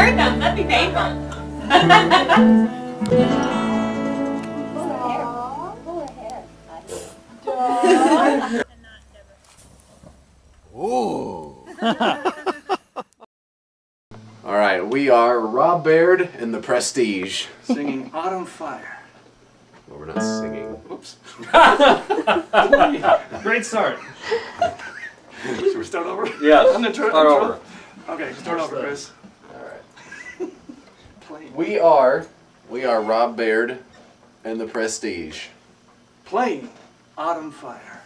we heard that. That'd be painful. Ooh. All right, we are Rob Beaird and the Prestige. Singing Autumn Fire. Well, we're not singing. Oops. Great start. Should we start over? Yeah. I'm gonna turn Start I'm over. trying- Okay, start over, Chris. We are we are Rob Beaird and the Prestige. Playing Autumn Fire.